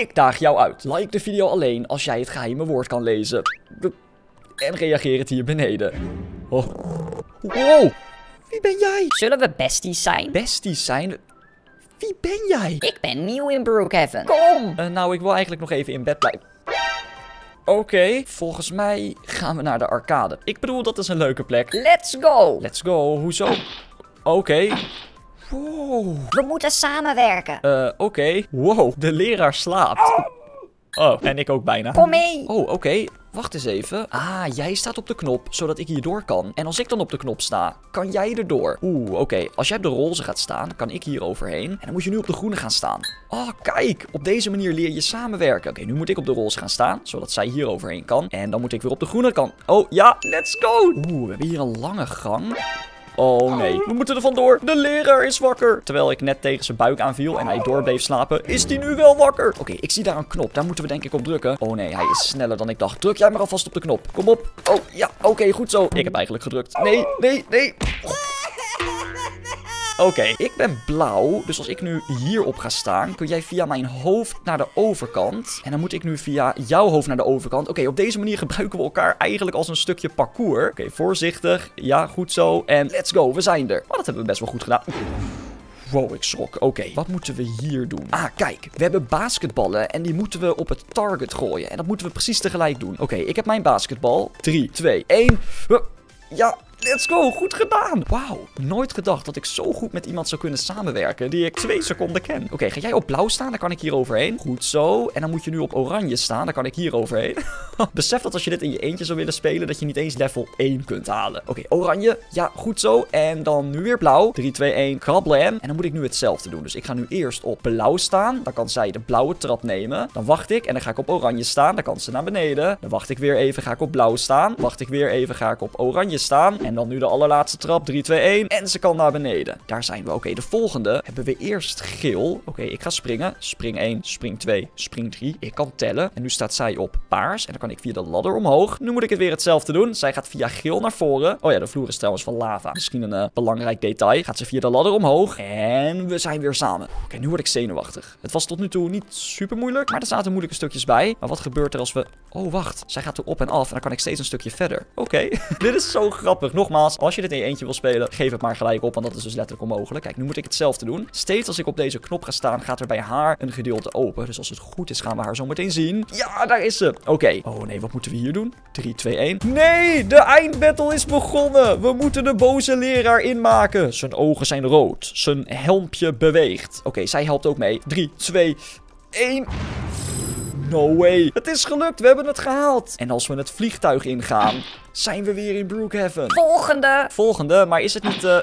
Ik daag jou uit. Like de video alleen als jij het geheime woord kan lezen. En reageer het hier beneden. Oh. Wow. Wie ben jij? Zullen we besties zijn? Besties zijn? Wie ben jij? Ik ben nieuw in Brookhaven. Kom! Eh, nou, ik wil eigenlijk nog even in bed blijven. Oké, volgens mij gaan we naar de arcade. Ik bedoel, dat is een leuke plek. Let's go! Let's go, hoezo? Oké. Wow. We moeten samenwerken. Eh, oké. Wow, de leraar slaapt. Oh, en ik ook bijna. Kom mee! Oh, oké. Wacht eens even. Ah, jij staat op de knop, zodat ik hierdoor kan. En als ik dan op de knop sta, kan jij erdoor. Oeh, oké. Als jij op de roze gaat staan, kan ik hier overheen. En dan moet je nu op de groene gaan staan. Oh, kijk. Op deze manier leer je samenwerken. Oké, nu moet ik op de roze gaan staan, zodat zij hier overheen kan. En dan moet ik weer op de groene kan. Oh, ja. Let's go. Oeh, we hebben hier een lange gang. Oh nee, we moeten er vandoor. De leraar is wakker. Terwijl ik net tegen zijn buik aanviel en hij door bleef slapen, is hij nu wel wakker. Oké, ik zie daar een knop. Daar moeten we denk ik op drukken. Oh nee, hij is sneller dan ik dacht. Druk jij maar alvast op de knop. Kom op. Oh ja, oké, goed zo. Ik heb eigenlijk gedrukt. Nee, nee, nee. Oké, ik ben blauw. Dus als ik nu hierop ga staan, kun jij via mijn hoofd naar de overkant. En dan moet ik nu via jouw hoofd naar de overkant. Oké, op deze manier gebruiken we elkaar eigenlijk als een stukje parcours. Oké, voorzichtig. Ja, goed zo. En let's go, we zijn er. Maar dat hebben we best wel goed gedaan. Wow, ik schrok. Oké, wat moeten we hier doen? Ah, kijk. We hebben basketballen en die moeten we op het target gooien. En dat moeten we precies tegelijk doen. Oké, ik heb mijn basketbal. 3, 2, 1. Ja, Let's go, goed gedaan. Wauw, nooit gedacht dat ik zo goed met iemand zou kunnen samenwerken die ik twee seconden ken. Oké, ga jij op blauw staan, dan kan ik hier overheen. Goed zo. En dan moet je nu op oranje staan, dan kan ik hier overheen. Besef dat als je dit in je eentje zou willen spelen, dat je niet eens level 1 kunt halen. Oké, oranje. Ja, goed zo. En dan nu weer blauw. 3, 2, 1, krabblam. En dan moet ik nu hetzelfde doen. Dus ik ga nu eerst op blauw staan. Dan kan zij de blauwe trap nemen. Dan wacht ik en dan ga ik op oranje staan. Dan kan ze naar beneden. Dan wacht ik weer even, ga ik op blauw staan. Wacht ik weer even, ga ik op oranje staan. En dan nu de allerlaatste trap. 3, 2, 1. En ze kan naar beneden. Daar zijn we. Oké, de volgende hebben we eerst geel. Oké, ik ga springen. Spring 1, spring 2, spring 3. Ik kan tellen. En nu staat zij op paars. En dan kan ik via de ladder omhoog. Nu moet ik het weer hetzelfde doen. Zij gaat via geel naar voren. Oh ja, de vloer is trouwens van lava. Misschien een uh, belangrijk detail. Gaat ze via de ladder omhoog. En we zijn weer samen. Oké, nu word ik zenuwachtig. Het was tot nu toe niet super moeilijk. Maar er zaten moeilijke stukjes bij. Maar wat gebeurt er als we... Oh, wacht. Zij gaat er op en af. En dan kan ik steeds een stukje verder. Oké. Dit is zo grappig. Nogmaals, als je dit in je eentje wil spelen, geef het maar gelijk op, want dat is dus letterlijk onmogelijk. Kijk, nu moet ik hetzelfde doen. Steeds als ik op deze knop ga staan, gaat er bij haar een gedeelte open. Dus als het goed is, gaan we haar zo meteen zien. Ja, daar is ze. Oké. Oh nee, wat moeten we hier doen? 3, 2, 1. Nee, de eindbattle is begonnen. We moeten de boze leraar inmaken. Zijn ogen zijn rood. Zijn helmpje beweegt. Oké, zij helpt ook mee. 3, 2, 1. No way. Het is gelukt. We hebben het gehaald. En als we het vliegtuig ingaan, zijn we weer in Brookhaven. Volgende. Volgende, maar is het niet... Uh,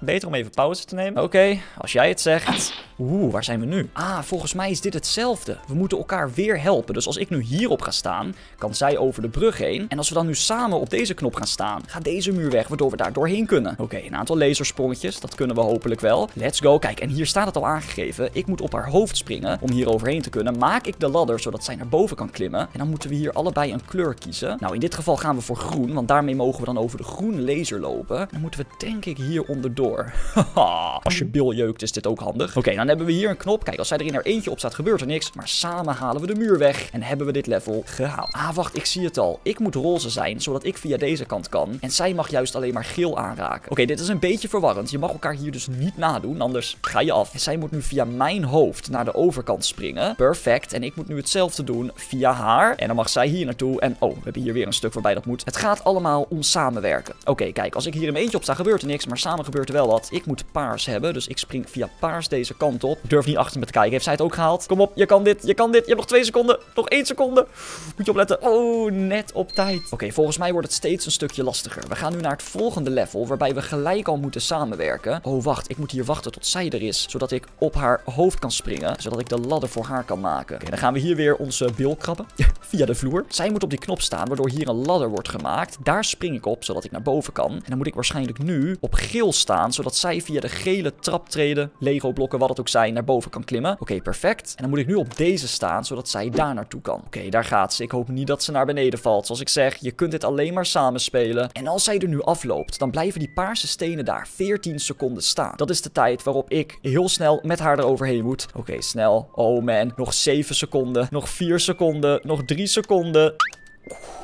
beter om even pauze te nemen? Oké, als jij het zegt. Oeh, waar zijn we nu? Ah, volgens mij is dit hetzelfde. We moeten elkaar weer helpen. Dus als ik nu hierop ga staan, kan zij over de brug heen. En als we dan nu samen op deze knop gaan staan, gaat deze muur weg, waardoor we daar doorheen kunnen. Oké, een aantal lasersprongetjes. Dat kunnen we hopelijk wel. Let's go. Kijk, en hier staat het al aangegeven. Ik moet op haar hoofd springen om hier overheen te kunnen. Maak ik de ladder, zodat zij naar boven kan klimmen. En dan moeten we hier allebei een kleur kiezen. Nou, in dit geval gaan we voor groen, want daarmee mogen we dan over de groene laser lopen. Dan moeten we denk ik hier onderdoor. Haha, als je bil jeukt is dit ook handig. Oké, dan hebben we hier een knop. Kijk, als zij er in haar eentje op staat, gebeurt er niks. Maar samen halen we de muur weg. En hebben we dit level gehaald. Ah, wacht, ik zie het al. Ik moet roze zijn, zodat ik via deze kant kan. En zij mag juist alleen maar geel aanraken. Oké, dit is een beetje verwarrend. Je mag elkaar hier dus niet nadoen, anders ga je af. En zij moet nu via mijn hoofd naar de overkant springen. Perfect. En ik moet nu hetzelfde doen via haar. En dan mag zij hier naartoe. En oh, we hebben hier weer een stuk waarbij dat moet. Het gaat allemaal om samenwerken. Oké, kijk, als ik hier in mijn eentje op sta, gebeurt er niks. Maar samen gebeurt er wel Ik moet paars hebben, dus ik spring via paars deze kant op. Durf niet achter me te kijken. Heeft zij het ook gehaald? Kom op, je kan dit, je kan dit. Je hebt nog twee seconden. Nog één seconde. Moet je opletten. Oh, net op tijd. Oké, volgens mij wordt het steeds een stukje lastiger. We gaan nu naar het volgende level, waarbij we gelijk al moeten samenwerken. Oh, wacht. Ik moet hier wachten tot zij er is, zodat ik op haar hoofd kan springen, zodat ik de ladder voor haar kan maken. Oké, dan gaan we hier weer onze bil krabben. via de vloer. Zij moet op die knop staan, waardoor hier een ladder wordt gemaakt. Daar spring ik op, zodat ik naar boven kan. En dan moet ik waarschijnlijk nu op geel staan, zodat zij via de gele traptreden, Lego blokken, wat het ook zijn, naar boven kan klimmen. Oké, perfect. En dan moet ik nu op deze staan, zodat zij daar naartoe kan. Oké, daar gaat ze. Ik hoop niet dat ze naar beneden valt. Zoals ik zeg, je kunt dit alleen maar samen spelen. En als zij er nu afloopt, dan blijven die paarse stenen daar 14 seconden staan. Dat is de tijd waarop ik heel snel met haar eroverheen moet. Oké, snel. Oh man, nog 7 seconden. Nog 4 seconden. Nog 3 seconden.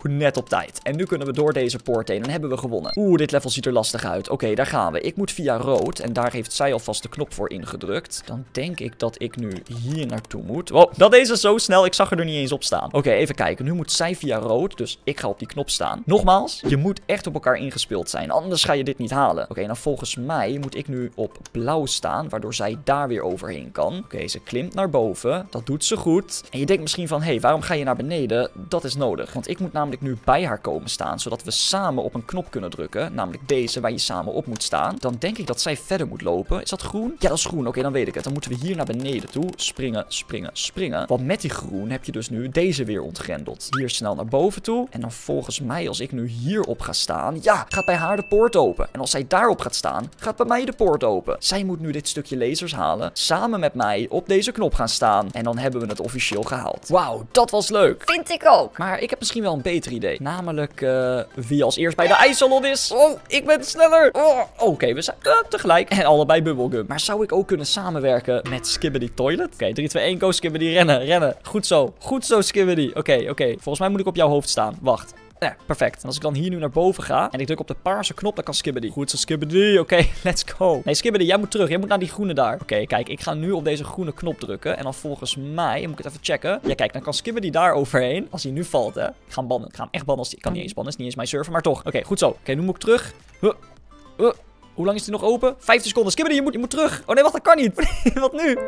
Net op tijd. En nu kunnen we door deze poort heen en hebben we gewonnen. Oeh, dit level ziet er lastig uit. Oké, daar gaan we. Ik moet via rood en daar heeft zij alvast de knop voor ingedrukt. Dan denk ik dat ik nu hier naartoe moet. Wow, dat deze zo snel. Ik zag er, niet eens op staan. Oké, even kijken. Nu moet zij via rood, dus ik ga op die knop staan. Nogmaals, je moet echt op elkaar ingespeeld zijn. Anders ga je dit niet halen. Oké, nou volgens mij moet ik nu op blauw staan, waardoor zij daar weer overheen kan. Oké, ze klimt naar boven. Dat doet ze goed. En je denkt misschien van, hé, hey, waarom ga je naar beneden? Dat is nodig. Want ik moet namelijk nu bij haar komen staan, zodat we samen op een knop kunnen drukken. Namelijk deze, waar je samen op moet staan. Dan denk ik dat zij verder moet lopen. Is dat groen? Ja, dat is groen. Oké, dan weet ik het. Dan moeten we hier naar beneden toe. Springen, springen, springen. Want met die groen heb je dus nu deze weer ontgrendeld. Hier snel naar boven toe. En dan volgens mij, als ik nu hierop ga staan, ja, gaat bij haar de poort open. En als zij daarop gaat staan, gaat bij mij de poort open. Zij moet nu dit stukje lasers halen. Samen met mij op deze knop gaan staan. En dan hebben we het officieel gehaald. Wauw, dat was leuk. Vind ik ook. Maar ik heb misschien wel een beter idee. Namelijk uh, wie als eerst bij de ijssalon is. Oh, ik ben sneller. Oh, Oké, we zijn uh, tegelijk. En allebei bubblegum. Maar zou ik ook kunnen samenwerken met Skibbity Toilet? Oké, 3, 2, 1, go Skibbity. Rennen, rennen. Goed zo. Goed zo, Skibbity. Oké, oké. Volgens mij moet ik op jouw hoofd staan. Wacht. Ja, perfect. En als ik dan hier nu naar boven ga en ik druk op de paarse knop, dan kan Skibbity. Goed zo, Skibbity. Oké, let's go. Nee, Skibbity, jij moet terug. Jij moet naar die groene daar. Oké, kijk, ik ga nu op deze groene knop drukken. En dan volgens mij, moet ik het even checken. Ja, kijk, dan kan Skibbity daar overheen. Als hij nu valt, hè. Ik ga hem bannen. Ik ga hem echt bannen. Als die... Ik kan niet eens bannen, is niet eens mijn server, maar toch. Oké, goed zo. Oké, nu moet ik terug. Huh. Huh. Hoe lang is die nog open? 15 seconden. Skibbity, je moet, je moet terug. Oh nee, wacht, dat kan niet. Wat nu?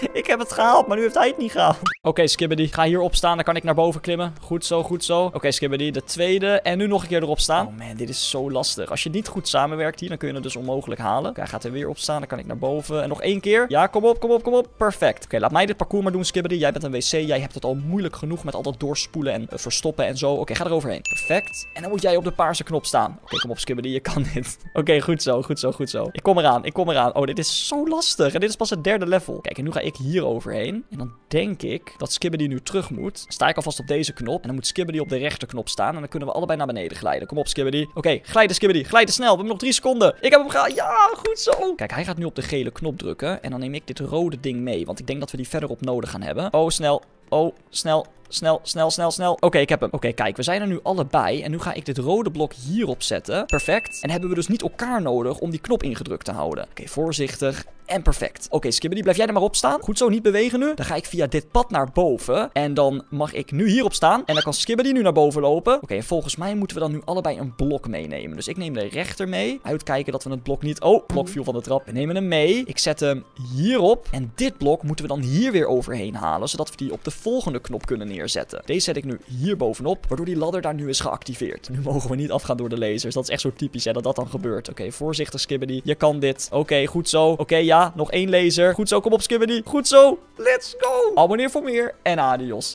Ik heb het gehaald, maar nu heeft hij het niet gehaald. Oké, okay. Ga hier opstaan, dan kan ik naar boven klimmen. Goed zo, goed zo. Oké, okay, de tweede. En nu nog een keer erop staan. Oh man, dit is zo lastig. Als je niet goed samenwerkt hier, dan kun je het dus onmogelijk halen. Okay, hij gaat er weer opstaan, dan kan ik naar boven. En nog één keer. Ja, kom op, kom op, kom op. Perfect. Oké, laat mij dit parcours maar doen, Skibbity. Jij bent een wc. Jij hebt het al moeilijk genoeg met al dat doorspoelen en uh, verstoppen en zo. Oké, ga er overheen. Perfect. En dan moet jij op de paarse knop staan. Oké, kom op, Skibbity. Je kan dit. Oké, goed zo, goed zo, goed zo. Ik kom eraan, ik kom eraan. Oh, dit is zo lastig. En dit is pas het derde level. Kijk, en nu ga ik hier overheen. En dan denk ik dat Skibbity nu terug moet. Sta ik alvast op deze knop. En dan moet Skibbity op de rechterknop staan. En dan kunnen we allebei naar beneden glijden. Kom op, Skibbity. Oké, okay, glijden, Skibbity. Glijden snel. We hebben nog drie seconden. Ik heb hem gehaald. Ja, goed zo. Kijk, hij gaat nu op de gele knop drukken. En dan neem ik dit rode ding mee. Want ik denk dat we die verderop nodig gaan hebben. Oh, snel. Oh, snel. Snel, snel, snel, snel. Oké, ik heb hem. Oké, kijk, we zijn er nu allebei. En nu ga ik dit rode blok hierop zetten. Perfect. En hebben we dus niet elkaar nodig om die knop ingedrukt te houden. Oké, voorzichtig. En perfect. Oké, Skibbity, blijf jij er maar op staan. Goed zo, niet bewegen nu. Dan ga ik via dit pad naar boven. En dan mag ik nu hierop staan. En dan kan Skibbity nu naar boven lopen. Oké, okay, volgens mij moeten we dan nu allebei een blok meenemen. Dus ik neem de rechter mee. Uitkijken dat we het blok niet... Oh, blok viel van de trap. We nemen hem mee. Ik zet hem hierop. En dit blok moeten we dan hier weer overheen halen. Zodat we die op de volgende knop kunnen neerzetten. Deze zet ik nu hier bovenop. Waardoor die ladder daar nu is geactiveerd. Nu mogen we niet afgaan door de lasers. Dat is echt zo typisch, hè, dat dat dan gebeurt. Oké, voorzichtig, Skibbity. Je kan dit. Oké, goed zo. Oké, ja. Nog één laser. Goed zo, kom op Skibbity. Goed zo. Let's go. Abonneer voor meer en adios.